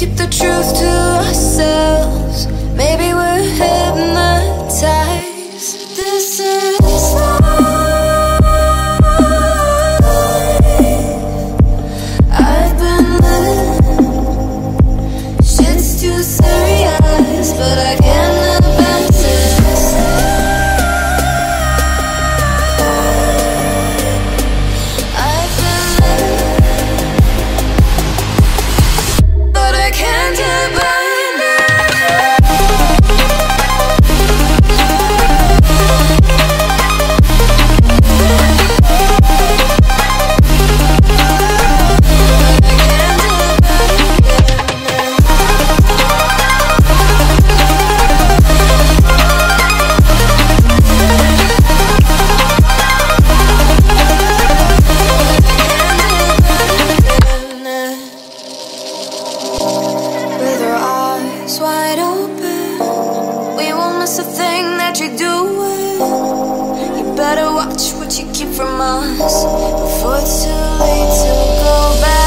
keep the truth to ourselves. thing that you're doing. You better watch what you keep from us before it's too late to go back.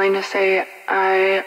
calling to say I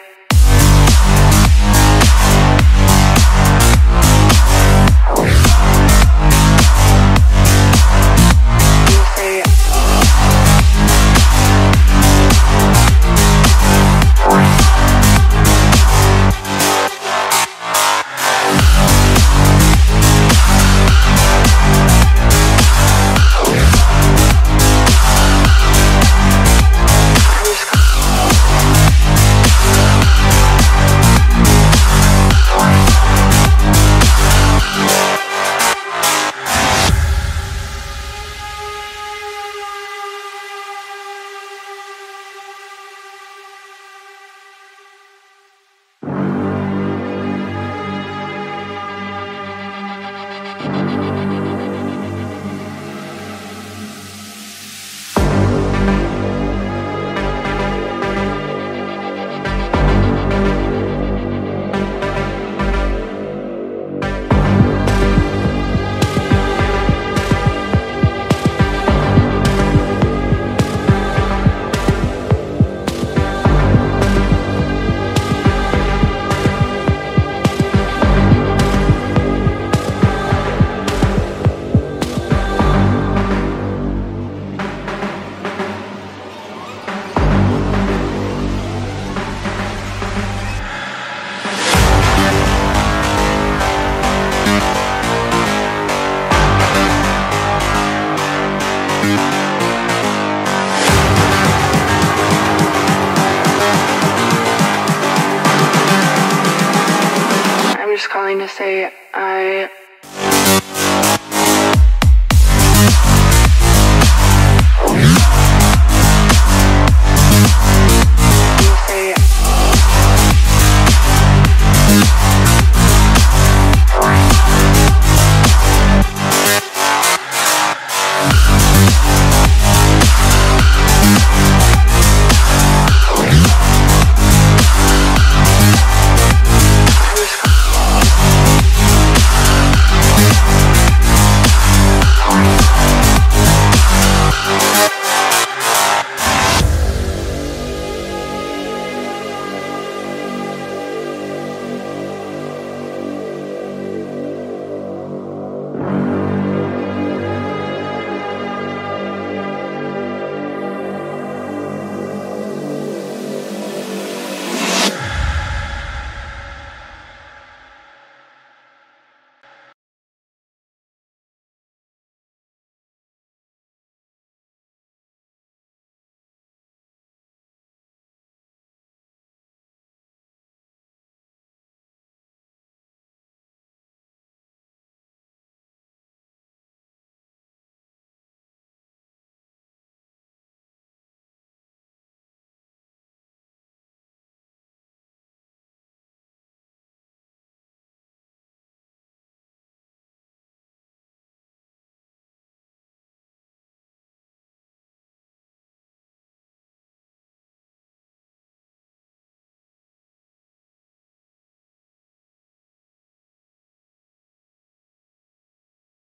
say I